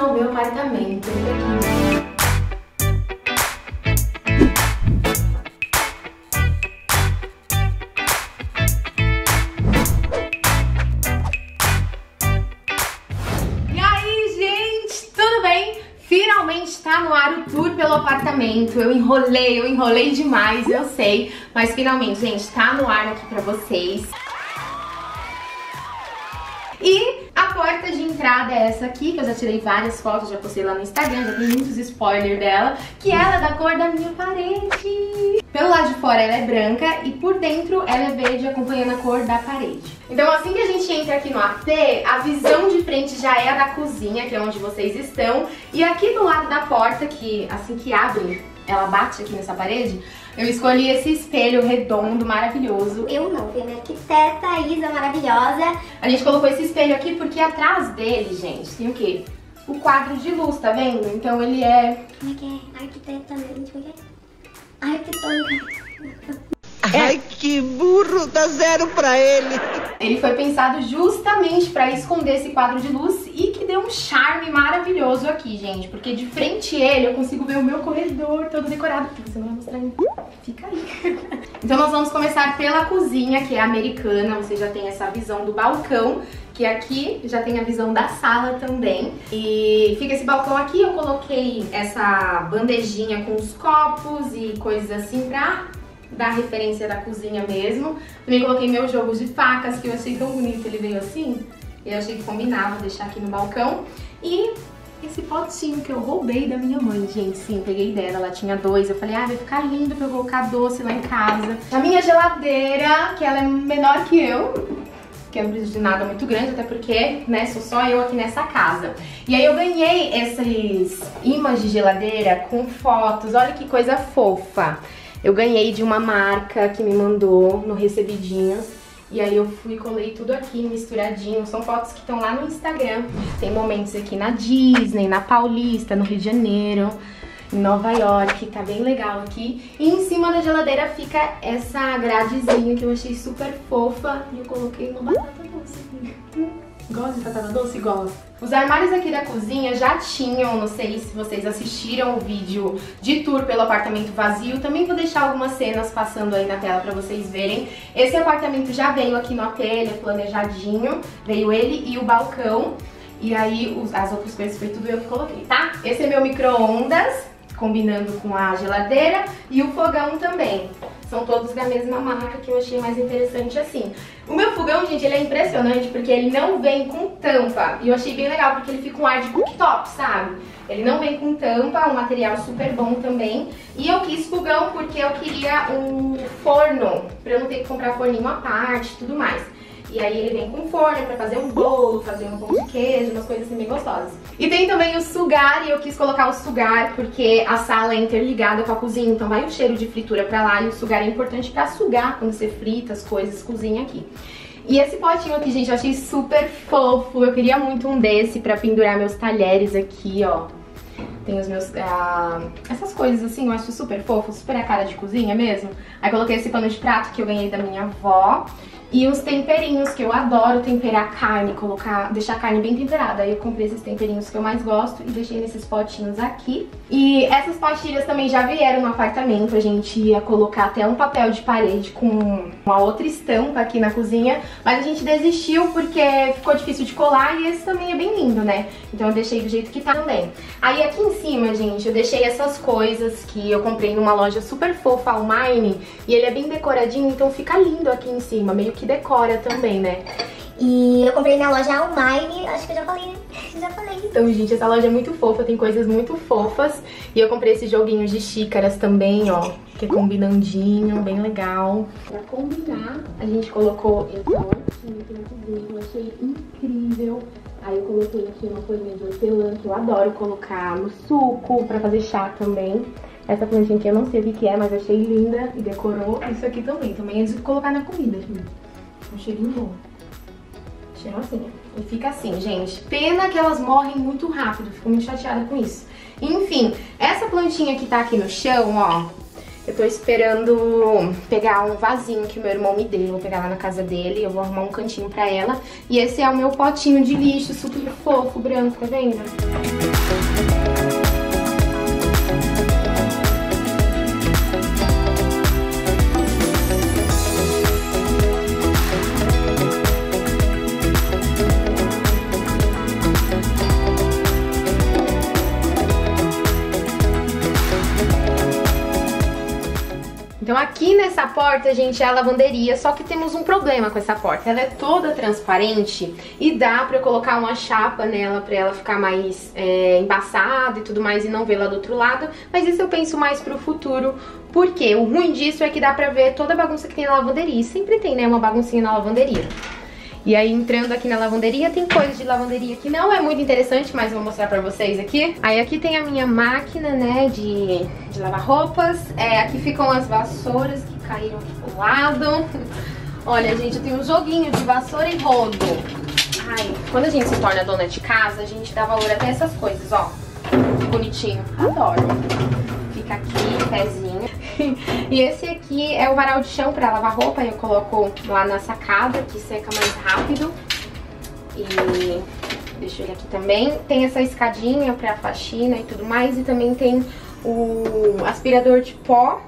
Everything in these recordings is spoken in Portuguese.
ao meu apartamento. E aí, gente, tudo bem? Finalmente está no ar o tour pelo apartamento. Eu enrolei, eu enrolei demais, eu sei. Mas finalmente, gente, tá no ar aqui pra vocês. E porta de entrada é essa aqui, que eu já tirei várias fotos, já postei lá no Instagram, já tem muitos spoilers dela, que ela é da cor da minha parede. Pelo lado de fora ela é branca e por dentro ela é verde, acompanhando a cor da parede. Então assim que a gente entra aqui no AP, a visão de frente já é a da cozinha, que é onde vocês estão. E aqui do lado da porta, que assim que abre, ela bate aqui nessa parede, eu escolhi esse espelho redondo, maravilhoso. Eu não, tem minha arquiteta Isa maravilhosa. A gente colocou esse espelho aqui porque atrás dele, gente, tem o quê? O quadro de luz, tá vendo? Então ele é... Como é que é? Arquiteta, gente, como é que é? Arquitetônica. Ai, que burro, dá zero pra ele. Ele foi pensado justamente pra esconder esse quadro de luz e que deu um charme maravilhoso aqui, gente. Porque de frente a ele eu consigo ver o meu corredor todo decorado. Você não vai mostrar ainda. Fica aí. então nós vamos começar pela cozinha, que é americana. Você já tem essa visão do balcão. Que aqui já tem a visão da sala também. E fica esse balcão aqui, eu coloquei essa bandejinha com os copos e coisas assim pra da referência da cozinha mesmo. Também coloquei meus jogos de facas, que eu achei tão bonito, ele veio assim. Eu achei que combinava deixar aqui no balcão. E esse potinho que eu roubei da minha mãe, gente. Sim, peguei dela, ela tinha dois. Eu falei, ah, vai ficar lindo pra eu colocar doce lá em casa. A minha geladeira, que ela é menor que eu, que eu não preciso de nada muito grande, até porque, né, sou só eu aqui nessa casa. E aí eu ganhei esses imãs de geladeira com fotos, olha que coisa fofa. Eu ganhei de uma marca que me mandou no Recebidinhos. E aí eu fui colei tudo aqui misturadinho. São fotos que estão lá no Instagram. Tem momentos aqui na Disney, na Paulista, no Rio de Janeiro, em Nova York. Tá bem legal aqui. E em cima da geladeira fica essa gradezinha que eu achei super fofa. E eu coloquei no batata doce. Gosta de batata doce? Gosto. Os armários aqui da cozinha já tinham, não sei se vocês assistiram o vídeo de tour pelo apartamento vazio. Também vou deixar algumas cenas passando aí na tela pra vocês verem. Esse apartamento já veio aqui no AP, ele é planejadinho. Veio ele e o balcão. E aí os, as outras coisas foi tudo eu que coloquei, tá? Esse é meu micro-ondas, combinando com a geladeira. E o fogão também. São todos da mesma marca que eu achei mais interessante assim. O meu fogão, gente, ele é impressionante porque ele não vem com tampa. E eu achei bem legal porque ele fica um ar de cooktop, sabe? Ele não vem com tampa, um material super bom também. E eu quis fogão porque eu queria um forno, pra eu não ter que comprar forninho à parte e tudo mais. E aí ele vem com forno pra fazer um bolo, fazer um pão de queijo, umas coisas assim bem gostosas. E tem também o sugar, e eu quis colocar o sugar porque a sala é interligada com a cozinha, então vai o cheiro de fritura pra lá e o sugar é importante pra sugar quando você frita as coisas, cozinha aqui. E esse potinho aqui, gente, eu achei super fofo. Eu queria muito um desse pra pendurar meus talheres aqui, ó. Tem os meus... Ah, essas coisas assim, eu acho super fofo, super a cara de cozinha mesmo. Aí coloquei esse pano de prato que eu ganhei da minha avó. E os temperinhos, que eu adoro temperar carne, colocar, deixar a carne bem temperada. Aí eu comprei esses temperinhos que eu mais gosto e deixei nesses potinhos aqui. E essas pastilhas também já vieram no apartamento, a gente ia colocar até um papel de parede com uma outra estampa aqui na cozinha, mas a gente desistiu porque ficou difícil de colar e esse também é bem lindo, né? Então eu deixei do jeito que tá também. Aí aqui em cima, gente, eu deixei essas coisas que eu comprei numa loja super fofa, Almine, e ele é bem decoradinho, então fica lindo aqui em cima, meio que decora também, né? E eu comprei na loja Almine, acho que eu já falei, né? Já falei. Então, gente, essa loja é muito fofa, tem coisas muito fofas. E eu comprei esses joguinhos de xícaras também, ó, que é combinandinho, bem legal. Pra combinar, a gente colocou esse potinho aqui na cozinha, eu achei incrível. Aí eu coloquei aqui uma folhinha de hortelã, que eu adoro colocar no suco, pra fazer chá também. Essa plantinha aqui eu não sei o que é, mas achei linda e decorou. Isso aqui também, também é de colocar na comida, gente. Um cheirinho bom. Cheirosinha. E fica assim, gente. Pena que elas morrem muito rápido, fico muito chateada com isso. Enfim, essa plantinha que tá aqui no chão, ó, Eu tô esperando pegar um vasinho que meu irmão me deu, vou pegar lá na casa dele, eu vou arrumar um cantinho pra ela. E esse é o meu potinho de lixo, super fofo, branco, tá vendo? Nessa porta, gente, é a lavanderia, só que temos um problema com essa porta. Ela é toda transparente e dá pra eu colocar uma chapa nela pra ela ficar mais é, embaçada e tudo mais e não ver lá do outro lado. Mas isso eu penso mais pro futuro, porque o ruim disso é que dá pra ver toda a bagunça que tem na lavanderia. E sempre tem, né, uma baguncinha na lavanderia. E aí entrando aqui na lavanderia, tem coisas de lavanderia que não é muito interessante, mas vou mostrar pra vocês aqui. Aí aqui tem a minha máquina, né, de, de lavar roupas. É, aqui ficam as vassouras que caíram aqui pro lado. Olha, gente, eu tenho um joguinho de vassoura e rodo. Ai, quando a gente se torna dona de casa, a gente dá valor até essas coisas, ó. Bonitinho. Adoro. E esse aqui é o varal de chão pra lavar roupa. Eu coloco lá na sacada, que seca mais rápido. E deixa eu ver aqui também. Tem essa escadinha pra faxina e tudo mais. E também tem o aspirador de pó.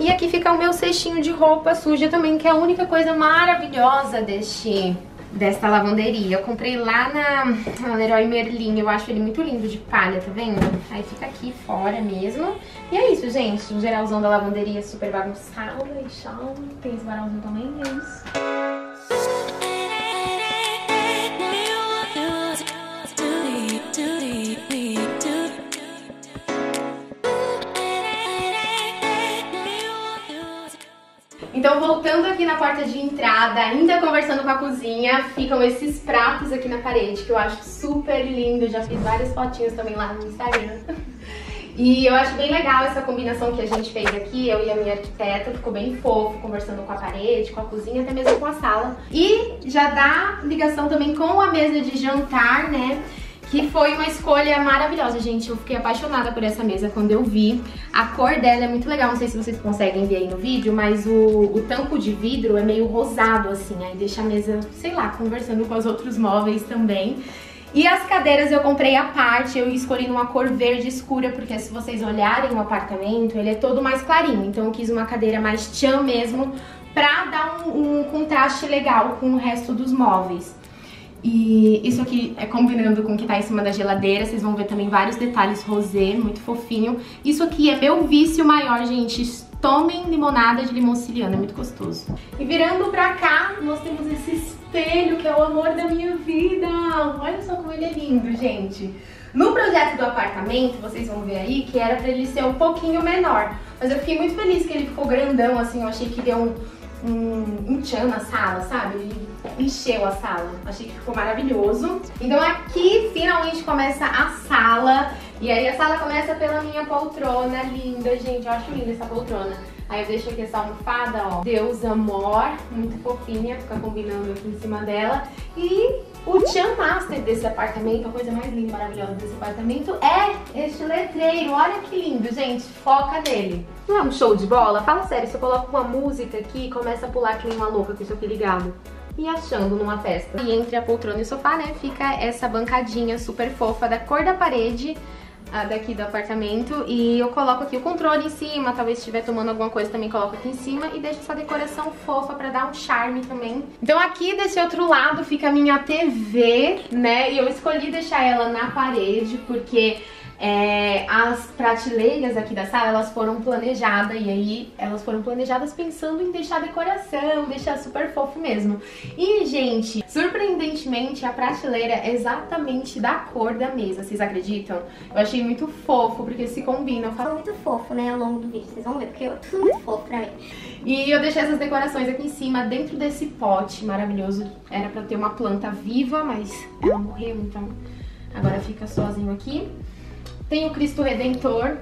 E aqui fica o meu cestinho de roupa suja também, que é a única coisa maravilhosa deste desta lavanderia. Eu comprei lá na, na Leroy Merlin, eu acho ele muito lindo de palha, tá vendo? Aí fica aqui fora mesmo. E é isso, gente. O geralzão da lavanderia super bagunçado e chão. Tem esse varalzinho também, é isso. Então, voltando aqui na porta de entrada, ainda conversando com a cozinha, ficam esses pratos aqui na parede, que eu acho super lindo. Já fiz várias fotinhas também lá no Instagram. E eu acho bem legal essa combinação que a gente fez aqui, eu e a minha arquiteta, ficou bem fofo, conversando com a parede, com a cozinha, até mesmo com a sala. E já dá ligação também com a mesa de jantar, né? Que foi uma escolha maravilhosa, gente. Eu fiquei apaixonada por essa mesa quando eu vi. A cor dela é muito legal, não sei se vocês conseguem ver aí no vídeo, mas o, o tampo de vidro é meio rosado, assim. Aí deixa a mesa, sei lá, conversando com os outros móveis também. E as cadeiras eu comprei à parte, eu escolhi numa cor verde escura, porque se vocês olharem o apartamento, ele é todo mais clarinho. Então eu quis uma cadeira mais tchan mesmo, pra dar um, um contraste legal com o resto dos móveis. E isso aqui é combinando com o que tá em cima da geladeira, vocês vão ver também vários detalhes rosé, muito fofinho. Isso aqui é meu vício maior, gente. Tomem limonada de limão siciliano, é muito gostoso. E virando pra cá, nós temos esse espelho que é o amor da minha vida. Olha só como ele é lindo, gente. No projeto do apartamento, vocês vão ver aí, que era pra ele ser um pouquinho menor. Mas eu fiquei muito feliz que ele ficou grandão, assim, eu achei que deu um, um, um tchan na sala, sabe? Ele encheu a sala. Achei que ficou maravilhoso. Então aqui finalmente começa a sala. E aí a sala começa pela minha poltrona linda, gente. Eu acho linda essa poltrona. Aí eu deixo aqui essa almofada, ó. Deus Amor, muito fofinha, fica combinando aqui em cima dela. E o Tchan Master desse apartamento, a coisa mais linda e maravilhosa desse apartamento é este letreiro. Olha que lindo, gente. Foca nele. Não é um show de bola? Fala sério, se eu coloco uma música aqui e começa a pular que nem uma louca com isso aqui ligado e achando numa festa. E entre a poltrona e o sofá, né, fica essa bancadinha super fofa da cor da parede daqui do apartamento e eu coloco aqui o controle em cima, talvez estiver tomando alguma coisa também coloco aqui em cima e deixo essa decoração fofa pra dar um charme também. Então aqui desse outro lado fica a minha TV, né, e eu escolhi deixar ela na parede porque é, as prateleiras aqui da sala, elas foram planejadas e aí elas foram planejadas pensando em deixar decoração, deixar super fofo mesmo. E, gente, surpreendentemente, a prateleira é exatamente da cor da mesa, vocês acreditam? Eu achei muito fofo, porque se combina. Falo muito fofo, né, ao longo do vídeo, vocês vão ver, porque eu tudo muito fofo pra mim. E eu deixei essas decorações aqui em cima, dentro desse pote maravilhoso. Era pra ter uma planta viva, mas ela morreu, então agora fica sozinho aqui. Tem o Cristo Redentor,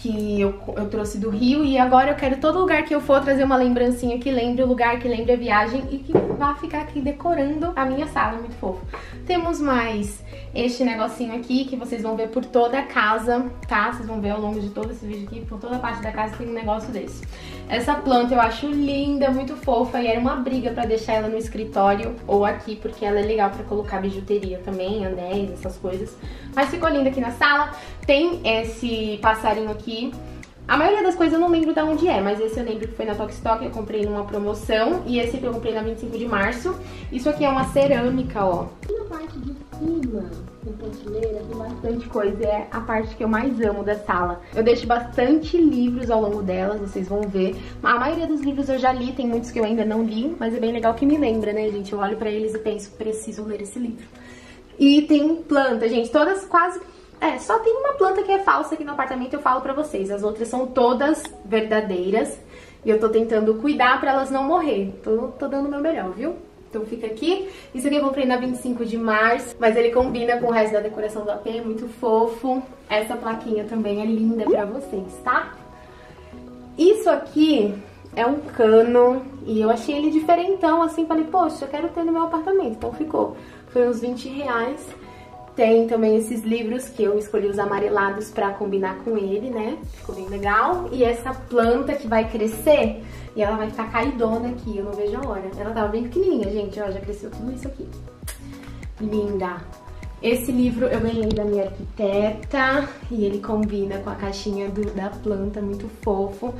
que eu, eu trouxe do Rio e agora eu quero todo lugar que eu for trazer uma lembrancinha que lembre o lugar, que lembre a viagem e que vá ficar aqui decorando a minha sala, muito fofo. Temos mais este negocinho aqui que vocês vão ver por toda a casa, tá? Vocês vão ver ao longo de todo esse vídeo aqui, por toda a parte da casa tem um negócio desse. Essa planta eu acho linda, muito fofa e era uma briga pra deixar ela no escritório ou aqui, porque ela é legal pra colocar bijuteria também, anéis, essas coisas. Mas ficou linda aqui na sala. Tem esse passarinho aqui a maioria das coisas eu não lembro de onde é, mas esse eu lembro que foi na Tokstok, eu comprei numa promoção. E esse eu comprei na 25 de março. Isso aqui é uma cerâmica, ó. E na parte de cima, na prateleira, tem bastante coisa. É a parte que eu mais amo da sala. Eu deixo bastante livros ao longo delas, vocês vão ver. A maioria dos livros eu já li, tem muitos que eu ainda não li. Mas é bem legal que me lembra, né, gente? Eu olho pra eles e penso, preciso ler esse livro. E tem planta, gente, todas quase é, só tem uma planta que é falsa aqui no apartamento, eu falo pra vocês. As outras são todas verdadeiras. E eu tô tentando cuidar pra elas não morrer. Tô, tô dando o meu melhor, viu? Então fica aqui. Isso aqui eu comprei na 25 de março, mas ele combina com o resto da decoração do AP, é muito fofo. Essa plaquinha também é linda pra vocês, tá? Isso aqui é um cano e eu achei ele diferentão, assim, falei, poxa, eu quero ter no meu apartamento. Então ficou. Foi uns 20 reais. Tem também esses livros que eu escolhi os amarelados pra combinar com ele, né? Ficou bem legal. E essa planta que vai crescer e ela vai ficar caidona aqui, eu não vejo a hora. Ela tava bem pequenininha, gente, ó, já cresceu tudo isso aqui. Linda! Esse livro eu ganhei da minha arquiteta e ele combina com a caixinha do, da planta, muito fofo.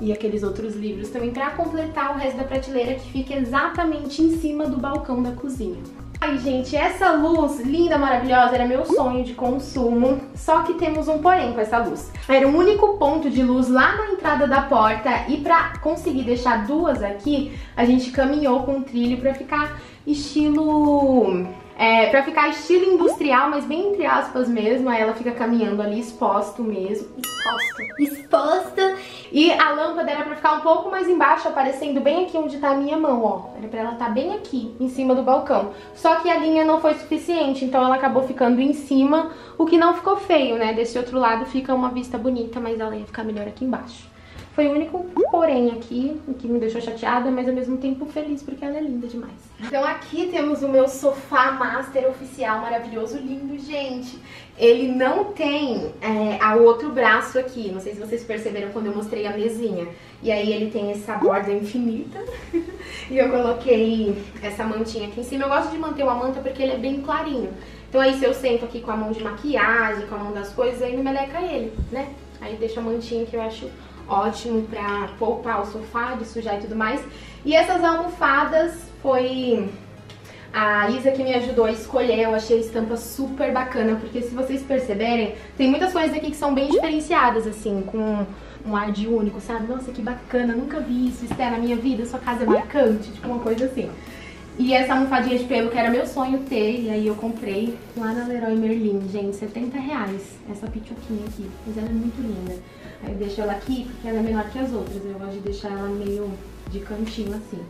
E aqueles outros livros também pra completar o resto da prateleira que fica exatamente em cima do balcão da cozinha. Ai, gente, essa luz linda, maravilhosa, era meu sonho de consumo, só que temos um porém com essa luz. Era o único ponto de luz lá na entrada da porta e pra conseguir deixar duas aqui, a gente caminhou com um trilho pra ficar estilo é, pra ficar estilo industrial, mas bem entre aspas mesmo. Aí ela fica caminhando ali exposto mesmo. Exposto. Exposta. E a lâmpada era pra ficar um pouco mais embaixo, aparecendo bem aqui onde tá a minha mão, ó. Era pra ela estar tá bem aqui, em cima do balcão. Só que a linha não foi suficiente, então ela acabou ficando em cima, o que não ficou feio, né? Desse outro lado fica uma vista bonita, mas ela ia ficar melhor aqui embaixo. Foi o único porém aqui, que me deixou chateada, mas ao mesmo tempo feliz, porque ela é linda demais. Então aqui temos o meu sofá master oficial, maravilhoso, lindo, gente. Ele não tem é, a outro braço aqui, não sei se vocês perceberam quando eu mostrei a mesinha. E aí ele tem essa borda infinita, e eu coloquei essa mantinha aqui em cima. Eu gosto de manter uma manta porque ele é bem clarinho. Então aí se eu sento aqui com a mão de maquiagem, com a mão das coisas, aí não meleca ele, né? Aí deixa a mantinha que eu acho ótimo pra poupar o sofá, de sujar e tudo mais. E essas almofadas foi a Isa que me ajudou a escolher, eu achei a estampa super bacana, porque se vocês perceberem, tem muitas coisas aqui que são bem diferenciadas, assim, com um ar de único, sabe? Nossa, que bacana, nunca vi isso, isso é na minha vida, sua casa é marcante, tipo uma coisa assim. E essa almofadinha de pelo que era meu sonho ter, e aí eu comprei lá na Leroy Merlin, gente, 70 reais, essa pichuquinha aqui, mas ela é muito linda. Aí deixo ela aqui porque ela é menor que as outras. Eu gosto de deixar ela meio de cantinho assim.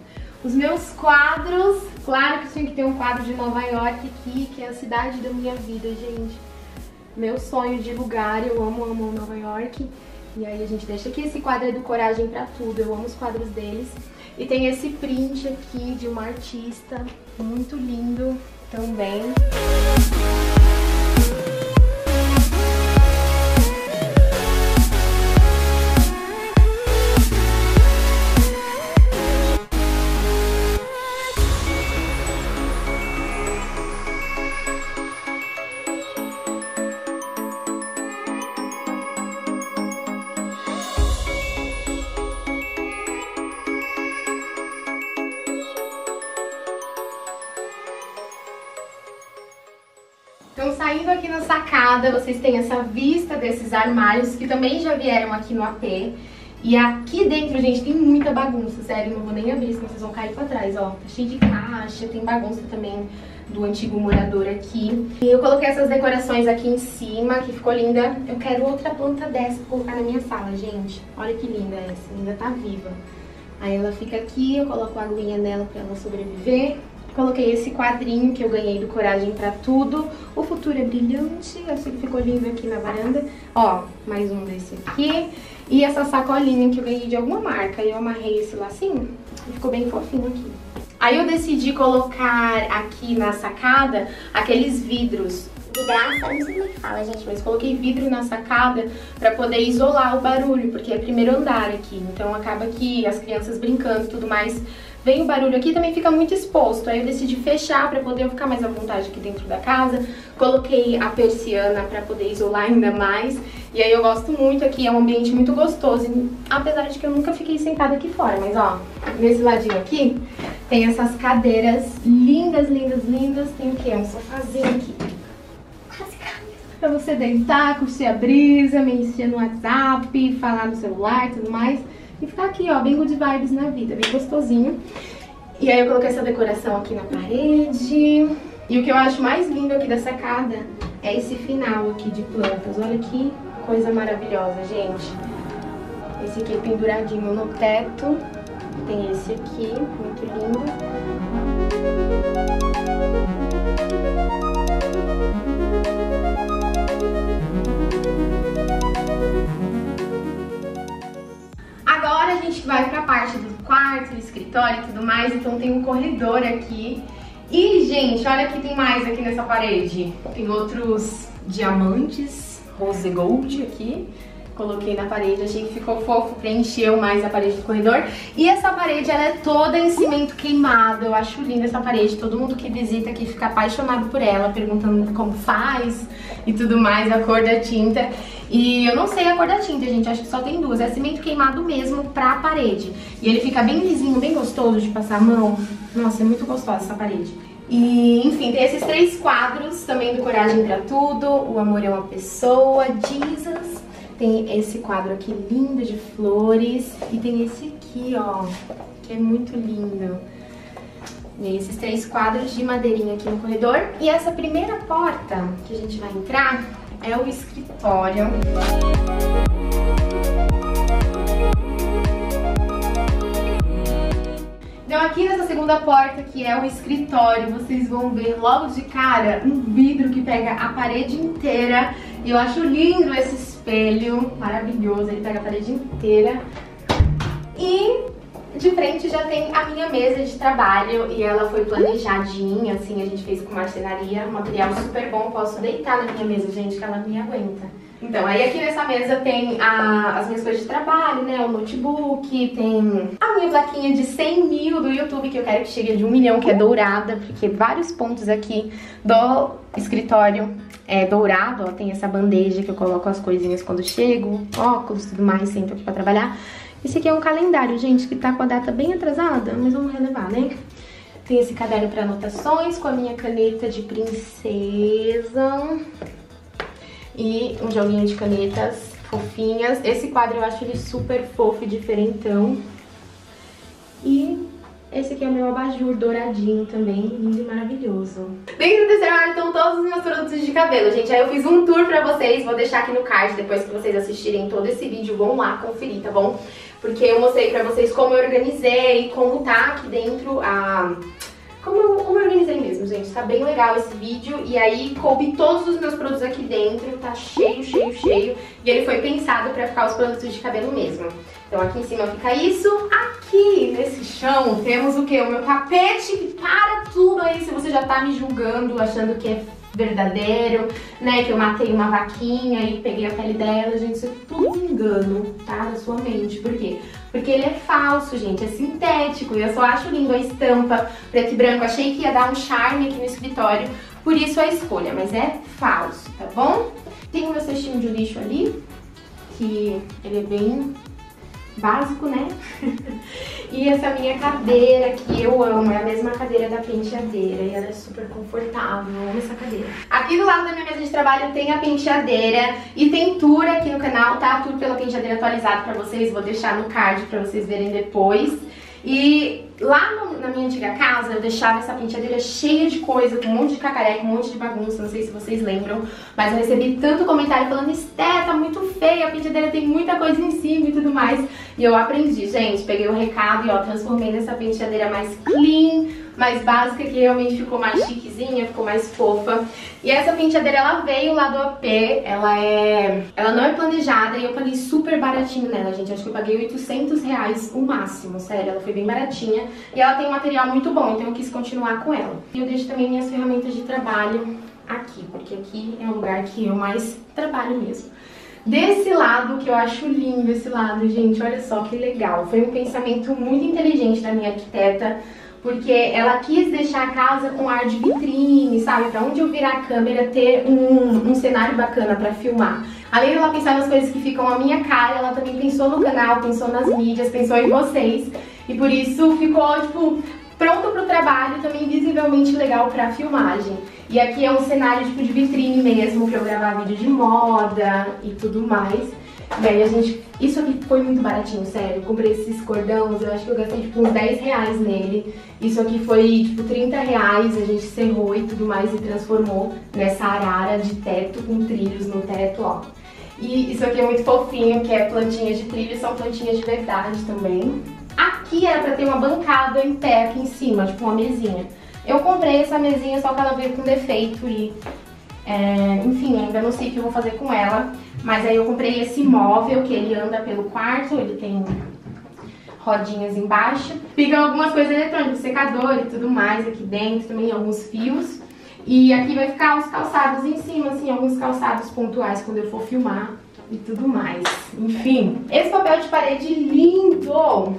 Os meus quadros, claro que tinha que ter um quadro de Nova York aqui, que é a cidade da minha vida, gente. Meu sonho de lugar, eu amo, amo Nova York. E aí a gente deixa aqui, esse quadro é do Coragem Pra Tudo, eu amo os quadros deles. E tem esse print aqui de uma artista, muito lindo também. Então, vocês têm essa vista desses armários que também já vieram aqui no AP. E aqui dentro, gente, tem muita bagunça, sério, não vou nem abrir, senão vocês vão cair pra trás, ó. Tá cheio de caixa, tem bagunça também do antigo morador aqui. E eu coloquei essas decorações aqui em cima, que ficou linda. Eu quero outra planta dessa pra colocar na minha sala, gente. Olha que linda essa, ainda tá viva. Aí ela fica aqui, eu coloco a aguinha nela pra ela sobreviver. Coloquei esse quadrinho que eu ganhei do Coragem Pra Tudo. O futuro é brilhante, eu que ficou lindo aqui na varanda. Ó, mais um desse aqui. E essa sacolinha que eu ganhei de alguma marca. Eu amarrei esse lacinho e ficou bem fofinho aqui. Aí eu decidi colocar aqui na sacada aqueles vidros Vidraça, não sei como que fala, gente. mas coloquei vidro na sacada para poder isolar o barulho, porque é primeiro andar aqui. Então acaba que as crianças brincando e tudo mais, vem o barulho aqui também fica muito exposto. Aí eu decidi fechar para poder ficar mais à vontade aqui dentro da casa. Coloquei a persiana para poder isolar ainda mais. E aí eu gosto muito aqui, é um ambiente muito gostoso, apesar de que eu nunca fiquei sentada aqui fora. Mas ó, nesse ladinho aqui tem essas cadeiras lindas, lindas, lindas. Tem o quê? Um sofazinho aqui pra você deitar, curtir a brisa, mexer no WhatsApp, falar no celular e tudo mais. E ficar aqui, ó, bem good vibes na vida, bem gostosinho. E aí eu coloquei essa decoração aqui na parede. E o que eu acho mais lindo aqui da sacada é esse final aqui de plantas. Olha que coisa maravilhosa, gente. Esse aqui penduradinho no teto. Tem esse aqui, muito lindo. Do escritório e tudo mais, então tem um corredor aqui. E, gente, olha que tem mais aqui nessa parede. Tem outros diamantes, rose gold aqui coloquei na parede, achei que ficou fofo, preencheu mais a parede do corredor. E essa parede, ela é toda em cimento queimado, eu acho linda essa parede, todo mundo que visita aqui fica apaixonado por ela, perguntando como faz e tudo mais, a cor da tinta. E eu não sei a cor da tinta, gente, acho que só tem duas, é cimento queimado mesmo pra parede. E ele fica bem lisinho, bem gostoso de passar a mão. Nossa, é muito gostosa essa parede. E, enfim, tem esses três quadros também do Coragem para Tudo, O Amor é uma Pessoa, Jesus tem esse quadro aqui lindo de flores e tem esse aqui, ó, que é muito lindo. E esses três quadros de madeirinha aqui no corredor. E essa primeira porta que a gente vai entrar é o escritório. Então aqui nessa segunda porta, que é o escritório, vocês vão ver logo de cara um vidro que pega a parede inteira. E eu acho lindo esse espelho maravilhoso, ele pega a parede inteira. De frente já tem a minha mesa de trabalho e ela foi planejadinha, assim, a gente fez com marcenaria, material super bom, posso deitar na minha mesa, gente, que ela me aguenta. Então, aí aqui nessa mesa tem a, as minhas coisas de trabalho, né, o notebook, tem a minha plaquinha de 100 mil do YouTube, que eu quero que chegue de um milhão, que é dourada, porque vários pontos aqui do escritório é dourado, ó, tem essa bandeja que eu coloco as coisinhas quando chego, óculos, tudo mais, aqui pra trabalhar. Esse aqui é um calendário, gente, que tá com a data bem atrasada, mas vamos relevar, né? Tem esse caderno para anotações com a minha caneta de princesa. E um joguinho de canetas fofinhas. Esse quadro eu acho ele super fofo e diferentão. E esse aqui é o meu abajur douradinho também, lindo e maravilhoso. Dentro desse armário estão todos os meus produtos de cabelo, gente. Aí eu fiz um tour pra vocês, vou deixar aqui no card depois que vocês assistirem todo esse vídeo. Vão lá conferir, tá bom? Porque eu mostrei pra vocês como eu organizei, como tá aqui dentro a... Como, como eu organizei mesmo, gente. Tá bem legal esse vídeo. E aí coube todos os meus produtos aqui dentro. Tá cheio, cheio, cheio. E ele foi pensado pra ficar os produtos de cabelo mesmo. Então aqui em cima fica isso. Aqui nesse chão temos o que? O meu tapete que para tudo aí se você já tá me julgando, achando que é verdadeiro, né? Que eu matei uma vaquinha e peguei a pele dela. Gente, isso é tudo engano, tá? Da sua mente. Por quê? Porque ele é falso, gente, é sintético. E eu só acho lindo a estampa preto e branco. Achei que ia dar um charme aqui no escritório, por isso a escolha. Mas é falso, tá bom? Tem o meu cestinho de lixo ali, que ele é bem básico, né? e essa minha cadeira que eu amo, é a mesma cadeira da penteadeira e ela é super confortável, eu amo essa cadeira. Aqui do lado da minha mesa de trabalho tem a penteadeira e tem tour aqui no canal, tá? Tour pela penteadeira atualizado pra vocês, vou deixar no card pra vocês verem depois. E lá no, na minha antiga casa eu deixava essa penteadeira cheia de coisa, com um monte de cacareca, um monte de bagunça, não sei se vocês lembram, mas eu recebi tanto comentário falando, Esté, tá muito feia, a penteadeira tem muita coisa em cima e tudo mais. E eu aprendi, gente, peguei o recado e ó, transformei nessa penteadeira mais clean, mais básica, que realmente ficou mais chiquezinha, ficou mais fofa. E essa penteadeira, ela veio lá do AP, ela é... Ela não é planejada e eu paguei super baratinho nela, gente. Acho que eu paguei 800 reais o máximo, sério, ela foi bem baratinha. E ela tem um material muito bom, então eu quis continuar com ela. E eu deixo também minhas ferramentas de trabalho aqui, porque aqui é o lugar que eu mais trabalho mesmo. Desse lado, que eu acho lindo esse lado, gente, olha só que legal. Foi um pensamento muito inteligente da minha arquiteta, porque ela quis deixar a casa com ar de vitrine, sabe? Pra onde eu virar a câmera ter um, um cenário bacana pra filmar. Além de ela pensar nas coisas que ficam à minha cara, ela também pensou no canal, pensou nas mídias, pensou em vocês. E por isso ficou, tipo, pronto pro trabalho, também visivelmente legal pra filmagem. E aqui é um cenário tipo de vitrine mesmo, pra eu gravar vídeo de moda e tudo mais. E aí a gente... Isso aqui foi muito baratinho, sério. Comprei esses cordões, eu acho que eu gastei tipo uns 10 reais nele. Isso aqui foi tipo 30 reais, a gente serrou e tudo mais e transformou nessa arara de teto com trilhos no teto, ó. E isso aqui é muito fofinho, que é plantinhas de trilhos, são plantinhas de verdade também. Aqui era pra ter uma bancada em pé aqui em cima, tipo uma mesinha. Eu comprei essa mesinha, só que ela veio com defeito e... É, enfim, ainda não sei o que eu vou fazer com ela. Mas aí eu comprei esse móvel, que ele anda pelo quarto, ele tem rodinhas embaixo. Ficam algumas coisas eletrônicas, secador e tudo mais aqui dentro, também alguns fios. E aqui vai ficar os calçados em cima, assim, alguns calçados pontuais quando eu for filmar e tudo mais. Enfim, esse papel de parede lindo!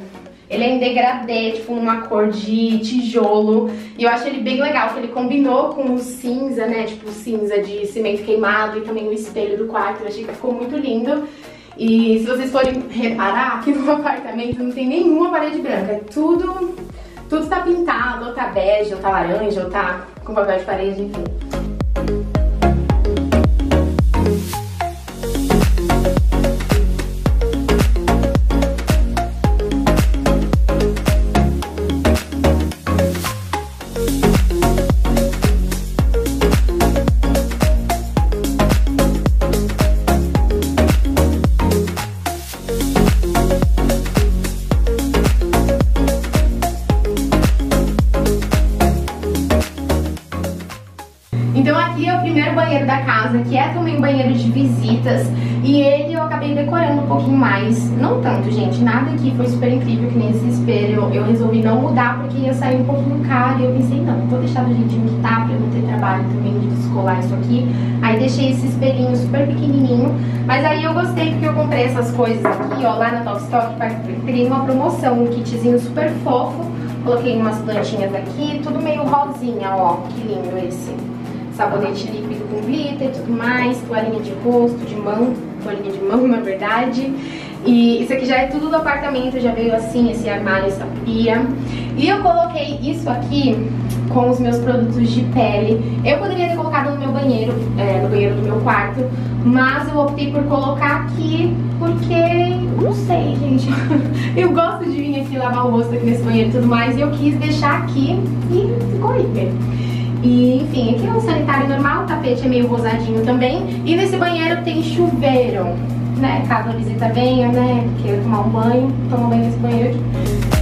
Ele é em degradê, tipo numa cor de tijolo. E eu acho ele bem legal, porque ele combinou com o cinza, né? Tipo cinza de cimento queimado e também o espelho do quarto. Eu achei que ficou muito lindo. E se vocês forem reparar, aqui no apartamento não tem nenhuma parede branca. É tudo, tudo tá pintado, ou tá bege, ou tá laranja, ou tá com papel de parede, enfim. Então aqui é o primeiro banheiro da casa, que é também um banheiro de visitas. E ele eu acabei decorando um pouquinho mais. Não tanto, gente. Nada aqui foi super incrível, que nem esse espelho. Eu resolvi não mudar porque ia sair um pouquinho caro. E eu pensei, não, vou deixar do jeitinho que tá, pra não ter trabalho também de descolar isso aqui. Aí deixei esse espelhinho super pequenininho. Mas aí eu gostei porque eu comprei essas coisas aqui, ó, lá na Top Stock. Peguei uma promoção, um kitzinho super fofo. Coloquei umas plantinhas aqui, tudo meio rosinha, ó. Que lindo esse sabonete líquido com glitter e tudo mais, toalhinha de rosto, de mão, toalhinha de mão na verdade. E isso aqui já é tudo do apartamento, já veio assim, esse armário, essa pia. E eu coloquei isso aqui com os meus produtos de pele. Eu poderia ter colocado no meu banheiro, é, no banheiro do meu quarto, mas eu optei por colocar aqui porque, não sei, gente, eu gosto de vir aqui lavar o rosto aqui nesse banheiro e tudo mais, e eu quis deixar aqui e ficou hiper. E, enfim, aqui é um sanitário normal, o tapete é meio rosadinho também. E nesse banheiro tem chuveiro, né? Caso a visita venha, né? Queira tomar um banho, toma banho nesse banheiro aqui.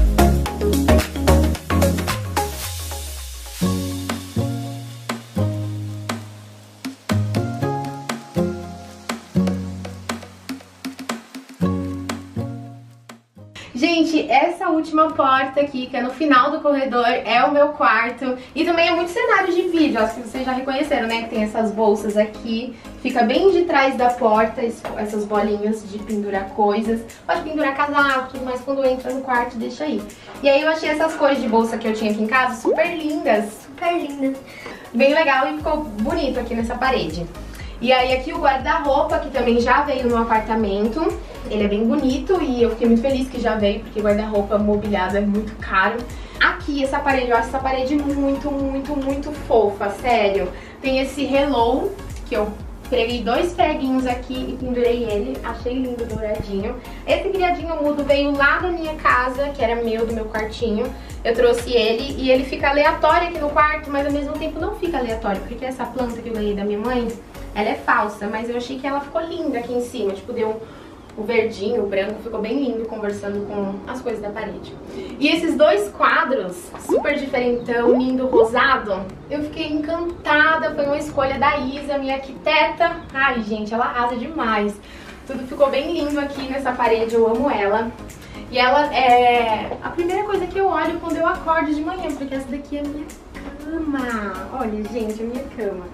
Última porta aqui, que é no final do corredor, é o meu quarto. E também é muito cenário de vídeo, acho que vocês já reconheceram, né? Que tem essas bolsas aqui. Fica bem de trás da porta, essas bolinhas de pendurar coisas. Pode pendurar casaco, mais, quando entra no quarto, deixa aí. E aí eu achei essas cores de bolsa que eu tinha aqui em casa super lindas. Super lindas. Bem legal e ficou bonito aqui nessa parede. E aí aqui o guarda-roupa, que também já veio no apartamento. Ele é bem bonito e eu fiquei muito feliz que já veio, porque guarda-roupa mobiliado é muito caro. Aqui, essa parede, eu acho essa parede muito, muito, muito fofa, sério. Tem esse hello, que eu preguei dois preguinhos aqui e pendurei ele. Achei lindo, douradinho. Esse criadinho mudo veio lá da minha casa, que era meu, do meu quartinho. Eu trouxe ele e ele fica aleatório aqui no quarto, mas ao mesmo tempo não fica aleatório, porque essa planta que eu ganhei da minha mãe ela é falsa, mas eu achei que ela ficou linda aqui em cima. Tipo, deu o verdinho, o branco, ficou bem lindo conversando com as coisas da parede. E esses dois quadros, super diferentão, lindo, rosado, eu fiquei encantada, foi uma escolha da Isa, minha arquiteta. Ai, gente, ela arrasa demais. Tudo ficou bem lindo aqui nessa parede, eu amo ela. E ela é a primeira coisa que eu olho quando eu acordo de manhã, porque essa daqui é minha cama. Olha, gente, a minha cama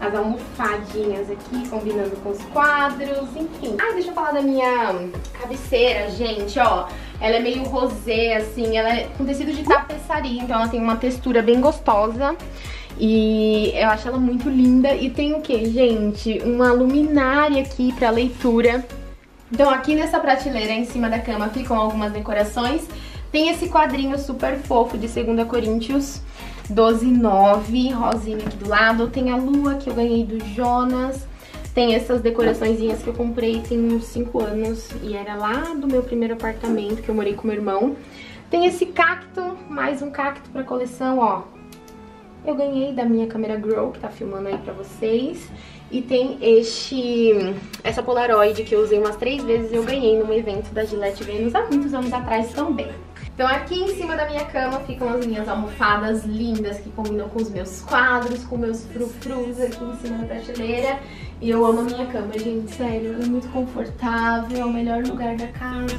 as almofadinhas aqui, combinando com os quadros, enfim. Ah, deixa eu falar da minha cabeceira, gente, ó. Ela é meio rosé, assim, ela é com tecido de tapeçaria, então ela tem uma textura bem gostosa. E eu acho ela muito linda. E tem o que, gente? Uma luminária aqui pra leitura. Então aqui nessa prateleira em cima da cama ficam algumas decorações. Tem esse quadrinho super fofo de 2 Coríntios 12,9, rosinha aqui do lado. Tem a lua que eu ganhei do Jonas. Tem essas decoraçõezinhas que eu comprei tem uns 5 anos e era lá do meu primeiro apartamento que eu morei com meu irmão. Tem esse cacto, mais um cacto pra coleção, ó. Eu ganhei da minha câmera Grow, que tá filmando aí pra vocês. E tem este, essa Polaroid que eu usei umas três vezes e eu ganhei num evento da Gillette Venus há muitos anos atrás também. Então aqui em cima da minha cama ficam as minhas almofadas lindas que combinam com os meus quadros, com meus frufrus aqui em cima da prateleira. E eu amo a minha cama, gente, sério, é muito confortável, é o melhor lugar da casa.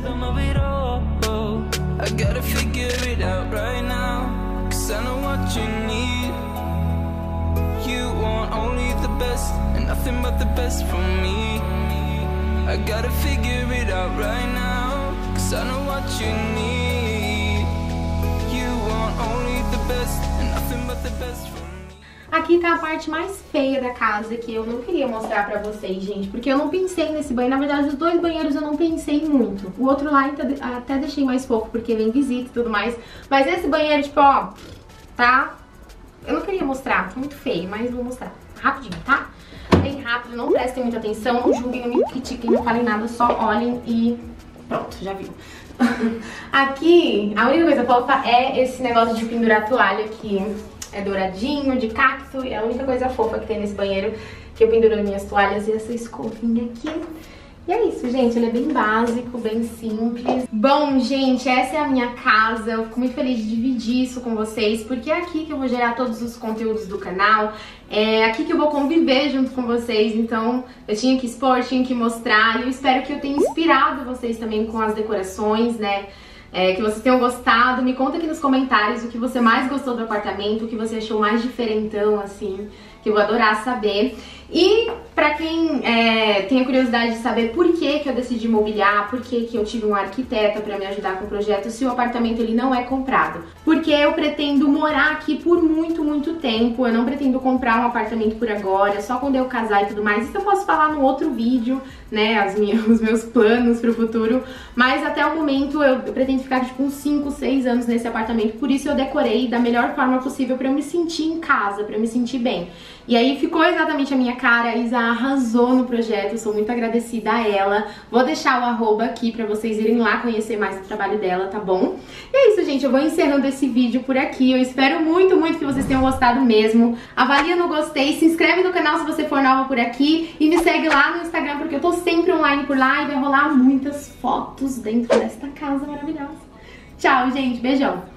I gotta figure it out right now. Cause I know what you need Aqui tá a parte mais feia da casa que eu não queria mostrar pra vocês, gente, porque eu não pensei nesse banheiro. Na verdade, os dois banheiros eu não pensei muito. O outro lá até deixei mais pouco, porque vem visita e tudo mais. Mas esse banheiro, tipo, ó, tá? Eu não queria mostrar, tá muito feio, mas vou mostrar rapidinho, tá? Bem rápido, não prestem muita atenção, não julguem, não me critiquem, não falem nada, só olhem e pronto, já viu. aqui, a única coisa fofa é esse negócio de pendurar toalha que é douradinho, de cacto, é a única coisa fofa que tem nesse banheiro que eu penduro minhas toalhas e essa escovinha aqui. E é isso, gente, ele é bem básico, bem simples. Bom, gente, essa é a minha casa, eu fico muito feliz de dividir isso com vocês, porque é aqui que eu vou gerar todos os conteúdos do canal, é aqui que eu vou conviver junto com vocês, então eu tinha que expor, tinha que mostrar, e eu espero que eu tenha inspirado vocês também com as decorações, né? É, que vocês tenham gostado. Me conta aqui nos comentários o que você mais gostou do apartamento, o que você achou mais diferentão, assim, que eu vou adorar saber. E pra quem é, tem a curiosidade de saber por que, que eu decidi mobiliar, por que, que eu tive um arquiteta para me ajudar com o projeto, se o apartamento ele não é comprado. Porque eu pretendo morar aqui por muito, muito tempo, eu não pretendo comprar um apartamento por agora, só quando eu casar e tudo mais. Isso eu posso falar no outro vídeo, né, as minhas, os meus planos pro futuro, mas até o momento eu, eu pretendo ficar tipo uns 5, 6 anos nesse apartamento, por isso eu decorei da melhor forma possível para eu me sentir em casa, para eu me sentir bem. E aí ficou exatamente a minha cara, a Isa arrasou no projeto, sou muito agradecida a ela. Vou deixar o arroba aqui pra vocês irem lá conhecer mais o trabalho dela, tá bom? E é isso, gente, eu vou encerrando esse vídeo por aqui. Eu espero muito, muito que vocês tenham gostado mesmo. Avalia no gostei, se inscreve no canal se você for nova por aqui e me segue lá no Instagram porque eu tô sempre online por lá e vai rolar muitas fotos dentro desta casa maravilhosa. Tchau, gente, beijão!